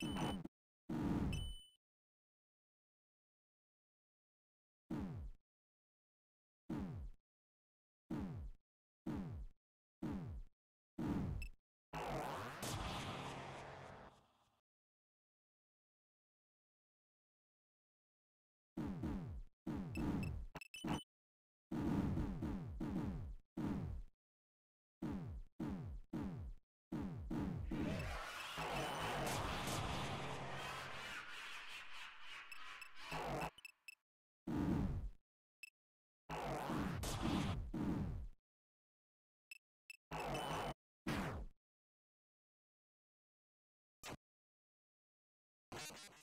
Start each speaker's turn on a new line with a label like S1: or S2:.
S1: うん。Thank you.